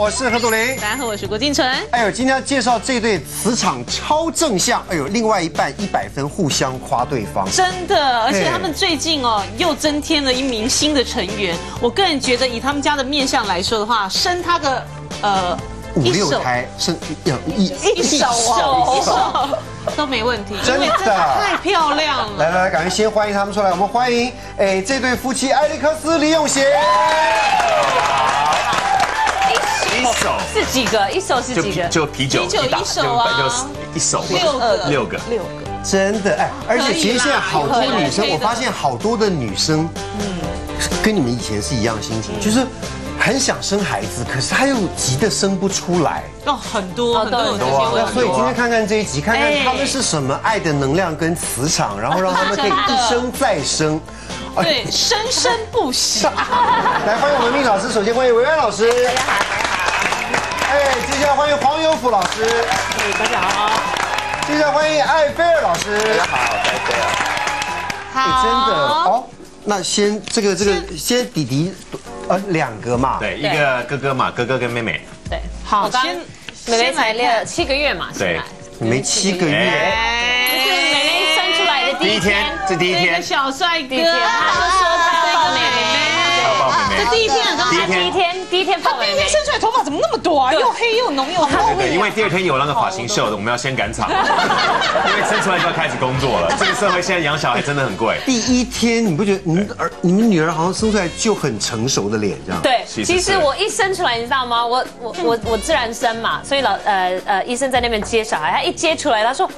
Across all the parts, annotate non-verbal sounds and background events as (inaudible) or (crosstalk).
我是何祖林。大家好，我是郭敬纯。哎呦，今天要介绍这对磁场超正向，哎呦，另外一半一百分，互相夸对方。真的，而且他们最近哦又增添了一名新的成员。我个人觉得，以他们家的面相来说的话，生他个呃五六胎生要一一手哦一手都没问题，真的真的太漂亮了。来来来，赶快先欢迎他们出来，我们欢迎哎这对夫妻艾利克斯、李永贤。一手是几个？一手是就几个？啤就啤酒啤酒一手啊就就一手六个六个，六个，真的哎，而且其实现在好多女生，我发现好多的女生，嗯，跟你们以前是一样心情，就是很想生孩子，可是她又急得生不出来。哦，很多哦很多很多。所以今天看看这一集，看看哎他们是什么爱的能量跟磁场，然后让他们可以一生再生。哎对，生生不息。(laughs) 来欢迎我们命老师，首先欢迎维安老师。大家好。哎，接下来欢迎黄有福老师。大家好。接下来欢迎艾菲尔老师。大家好，艾菲尔。好，真的哦。那先这个这个先弟弟，呃，两个嘛。。对，一个哥哥嘛，哥哥跟妹妹，对，好，先妹妹才六七个月嘛，现在。没七个月。这是妹妹生出来的第一天天，这第一这个天，小帅哥，这。第一天很刚第一他第一天第一天抱妹妹第一天，生出来头发怎么那么多啊？又黑又浓又厚。对对，因为第二天有那个发型秀的，我们要先赶场，因为生出来就要开始工作了。(laughs) 这个社会现在养小孩真的很贵。第一天你不觉得你们儿你们女儿好像生出来就很成熟的脸这样？。对，其实其实我一生出来，你知道吗？我我我我自然生嘛，所以老呃呃医生在那边接小孩，他一接出来，他说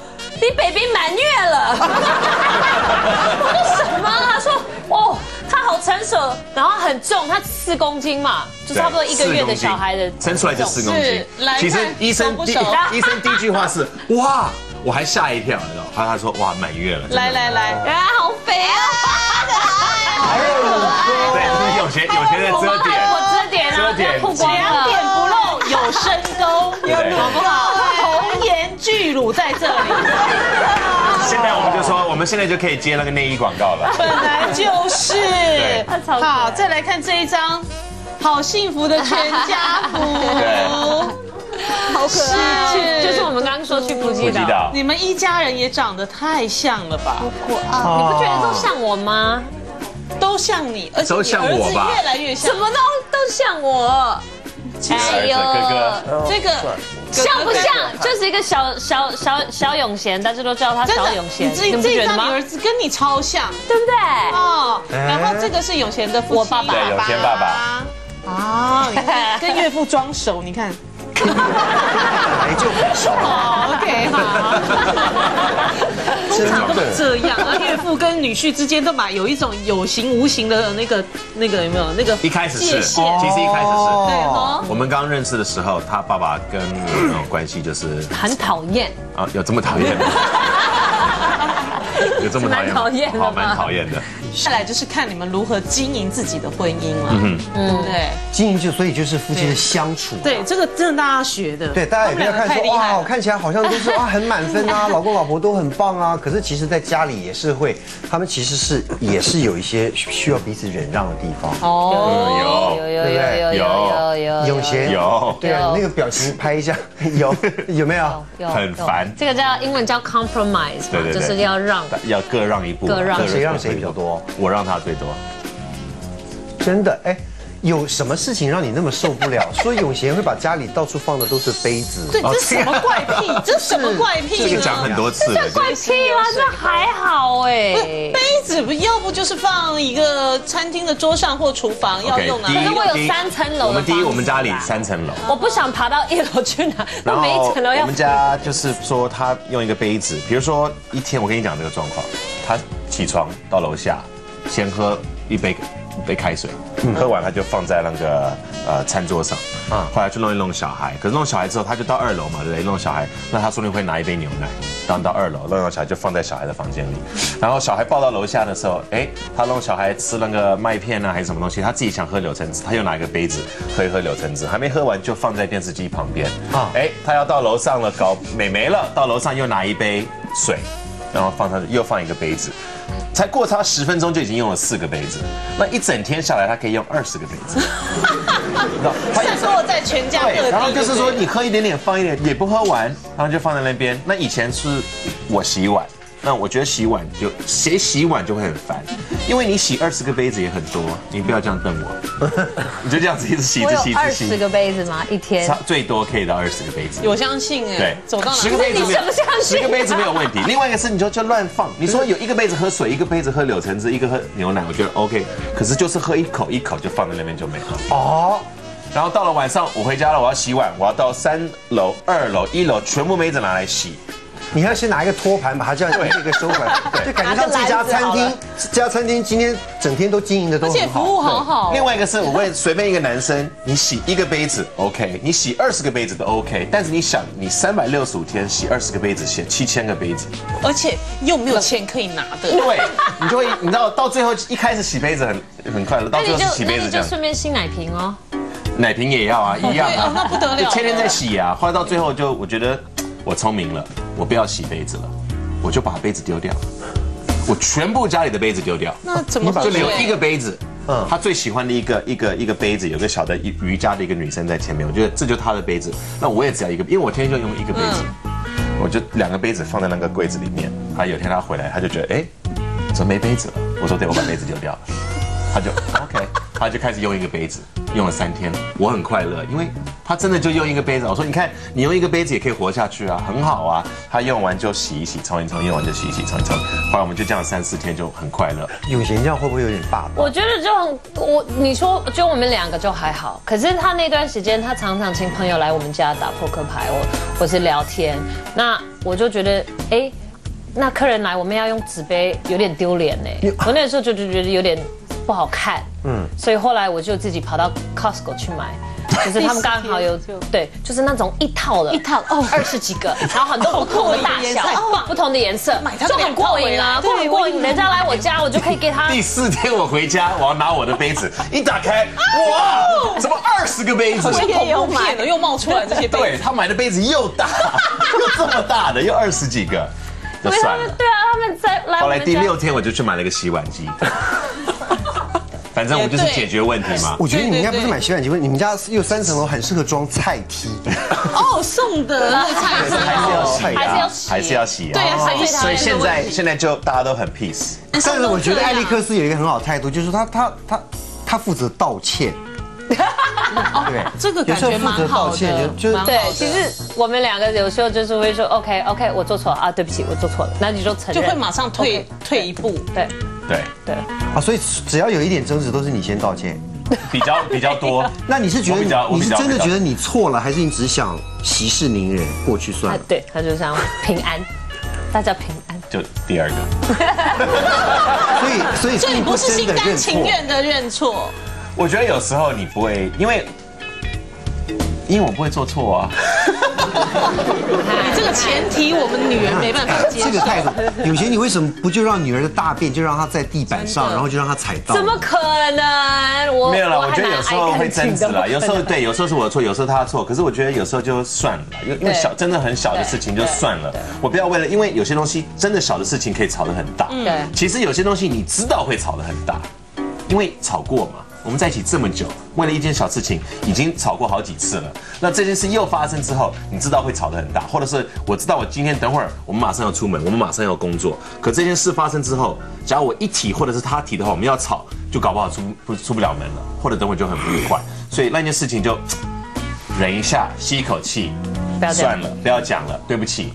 你 baby 满月了。(laughs) 我说什么？他说哦，他好成熟，然后很重，他四公斤嘛，就差不多一个月的小孩的生出来就四公斤是来。其实看医生第 (laughs) 医生第一句话是 (laughs) 哇，我还吓一跳，你知道？他他说哇满月了。来来来，啊，好肥啊！对，有些有些在遮点。我遮点啊，遮点曝光两点不露有深沟，对好不好？红颜巨乳在这里，现 (laughs) 在我们就说，我们现在就可以接那个内衣广告了。本来就是好，再来看这一张，好幸福的全家福。好可爱是就是我们刚刚说去普吉岛，你们一家人也长得太像了吧？你不觉得都像我吗？都像你，而且儿子像我吧越来越像什。么都都像我。其实儿子哥哥，这个像不像？就是一个小小小小永贤，大家都叫他小永，贤，你这不觉得吗？儿子跟你超像对不对？哦。然后这个是永贤的父亲我爸爸对永贤爸爸。啊，你 (laughs) 看跟岳父装熟，你看。本来就很熟。哦，OK，好。通常都是这样，啊，岳父跟女婿之间都把有一种有形无形的那个那个有没有那个一开始是？其实一开始是。对哦，我们刚认识的时候，他爸爸跟我那种关系就是很讨厌，啊，有这么讨厌吗？有这么讨厌吗？蛮讨厌的吧好，蛮讨厌的。下来就是看你们如何经营自己的婚姻了，对不对？经营就所以就是夫妻的相处。对，这个真的大家学的。对，大家也不要看说哇。看起来好像都是哇很满分啊，(laughs) 老公老婆都很棒啊。可是其实，在家里也是会，他们其实是也是有一些需要彼此忍让的地方。哦，有有有有有有有有永贤有对啊，有那个表情拍一下，有有没有？有很烦这个叫英文叫 compromise 嘛，对对对就是要让。要各让一步，各让谁让谁比较多？我让他最多。真的哎。有什么事情让你那么受不了？说永贤会把家里到处放的都是杯子，对，这什么怪癖？(laughs) 这什么怪癖呢？这个讲很多次了，怪癖吗？这还好哎。杯子不要不就是放一个餐厅的桌上或厨房要用啊第一可是我有三层楼我们第一，我们家里三层楼，我不想爬到一楼去拿，每一后层楼要我们家就是说他用一个杯子，比如说一天，我跟你讲这个状况，他起床到楼下，先喝一杯一杯开水，喝完他就放在那个呃餐桌上，啊，后来去弄一弄小孩，可是弄小孩之后他就到二楼嘛，对不对？弄小孩，那他说不定会拿一杯牛奶，然后到二楼弄弄小孩就放在小孩的房间里，然后小孩抱到楼下的时候，哎，他弄小孩吃那个麦片啊还是什么东西，他自己想喝柳橙汁，他又拿一个杯子喝一喝柳橙汁，还没喝完就放在电视机旁边，啊。啊，哎，他要到楼上了，搞美眉了，到楼上又拿一杯水。然后放上去，又放一个杯子，才过差十分钟就已经用了四个杯子，那一整天下来他可以用二十个杯子，你知道？他散落在全家各地。对，然后就是说你喝一点点放一点，也不喝完，然后就放在那边。那以前是我洗碗，那我觉得洗碗就谁洗碗就会很烦，因为你洗二十个杯子也很多，你不要这样瞪我，(laughs) 你就这样子一直洗，一直洗，一直洗，二十个杯子吗？一天差？最多可以到二十个杯子。我相信哎对，，走到十个杯子没有你相信啊十个杯子没有问题。另外一个是你就就乱放，你说有一个杯子喝水，一个杯子喝柳橙汁，一个喝牛奶，我觉得 OK。可是就是喝一口一口就放在那边就没了。哦，然后到了晚上我回家了，我要洗碗，我要到三楼、二楼、一楼全部杯子拿来洗。你要先拿一个托盘把它这样一个一个收回来，就感觉像这家餐厅，这家餐厅今天整天都经营的都而且很好。服务好好。另外一个是我问随便一个男生，你洗一个杯子 OK，你洗二十个杯子都 OK，但是你想，你三百六十五天洗二十个杯子，洗七千个杯子，而且又没有钱可以拿的。对，你就会，你知道，到最后一开始洗杯子很很快乐，到最后是洗杯子这样，顺便吸奶瓶哦。奶瓶也要啊，一样啊，(laughs) 那不得了天天在洗啊。后来到最后就，我觉得我聪明了，我不要洗杯子了，我就把杯子丢掉，我全部家里的杯子丢掉，那怎么就留一个个杯子。嗯，他最喜欢的一个一个一个杯子，有个小的瑜瑜伽的一个女生在前面，我觉得这就是他的杯子。那我也只要一个，因为我天天就用一个杯子，我就两个杯子放在那个柜子里面。他有天他回来，他就觉得，哎，怎么没杯子了？我说对，我把杯子丢掉了。他就 OK，他就开始用一个杯子，用了三天，我很快乐，因为他真的就用一个杯子。我说你看，你用一个杯子也可以活下去啊，很好啊。他用完就洗一洗，冲一冲，用完就洗一洗，冲一冲。后来我们就这样三四天就很快乐。永贤这样会不会有点霸道？我觉得就很我你说就我们两个就还好，可是他那段时间他常常请朋友来我们家打扑克牌，我或是聊天，那我就觉得哎，那客人来我们要用纸杯有点丢脸呢，我那时候就就觉得有点不好看，嗯，所以后来我就自己跑到 Costco 去买。(laughs) 就是他们刚好有对，就是那种一套的，一套哦二十几个，然后很多不同的大小 (laughs) 不同的颜色，买它就很过瘾啊，两套回来就很过瘾。对人家来我家，我就可以给他第四天我回家，我要拿我的杯子，一打开，哇，怎么二十个杯子？(laughs) 好像恐怖片的又冒出来这些杯子。对他买的杯子又大，又这么大的，又二十几个，就算了。对啊，他们在来后来第六天我就去买了个洗碗机，反正我就是解决问题嘛。我觉得你们应该不是买洗碗机，你们家有三层楼，很适合装菜梯。哦，送的。那菜色还是要洗啊，还是要洗还是要洗啊。对啊，所以现在现在就大家都很 peace。但是我觉得艾利克斯有一个很好的态度，就是他他他他负责道歉。(laughs) 对，这个有时候负感觉蛮责道歉，好的，就就蛮好的，对其实我们两个有时候就是会说 OK OK，我做错了。啊，对不起，我做错了，那你就承认，就会马上退退一步。对对，对，啊，所以只要有一点争执，都是你先道歉。比较 (laughs) 比较多。那你是觉得你你是真的觉得你错了，还是你只想息事宁人，过去算了？他对他就这样平安，大家平安。就第二个，(laughs) 所以所以所以你不是心甘。情愿的认错，我觉得有时候你不会，因为因为我不会做错啊。(laughs) (laughs) 你这个前提我们女人没办法接受。这个态度，有些你为什么不就让女儿的大便就让她在地板上，然后就让她踩到？怎么可能？我没有了，我觉得有时候会争执啦，爱干净的有时候对，有时候是我的错，有时候他的错。可是我觉得有时候就算了，因为因为小真的很小的事情就算了。我不要为了，因为有些东西真的小的事情可以吵得很大。对其实有些东西你知道会吵得很大，因为吵过嘛。我们在一起这么久，为了一件小事情已经吵过好几次了。那这件事又发生之后，你知道会吵得很大，或者是我知道我今天等会儿我们马上要出门，我们马上要工作。可这件事发生之后，假如我一提或者是他提的话，我们要吵，就搞不好出不出不了门了，或者等会就很不愉快。所以那件事情就忍一下，吸一口气算了，不要讲了，对不起。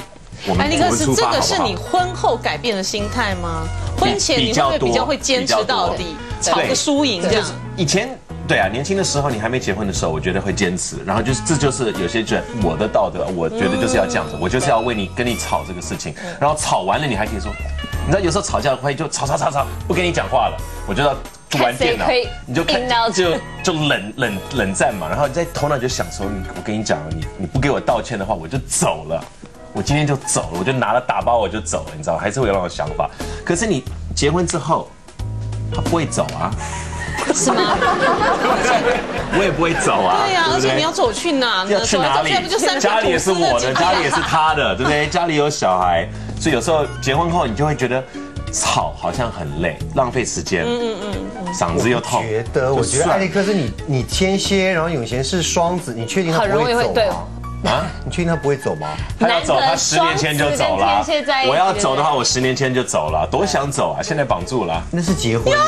我们哎，那个是我们出这个是发好不好你婚后改变的心态吗？婚前你会比较会坚持到底，吵个输赢这样？以前对啊，年轻的时候你还没结婚的时候，我觉得会坚持，然后就是这就是有些人我的道德，我觉得就是要这样子，我就是要为你跟你吵这个事情，然后吵完了你还可以说，你知道有时候吵架会就吵吵吵吵，不跟你讲话了，我就要玩电脑你就看到就就冷冷冷战嘛，然后你在头脑就想说，你我跟你讲，你你不给我道歉的话，我就走了。我今天就走了，我就拿了打包我就走了，你知道，还是会有那种想法。可是你结婚之后，他不会走啊，是吗？(laughs) 我也不会走啊，对呀，不而且你要走去哪呢？要去哪里？家里也是我的，家里也是他的，对不对？家里有小孩，所以有时候结婚后你就会觉得，吵好像很累，浪费时间，嗯嗯嗯，嗓子又痛。觉得，我觉得就算艾利克是你你天蝎，然后永贤是双子，你确定他不会走吗？啊，你确定他不会走吗？他要走，他十年前就走了天蝎在一。起我要走的话，我十年前就走了，多想走啊！现在绑住了。那是结婚呢。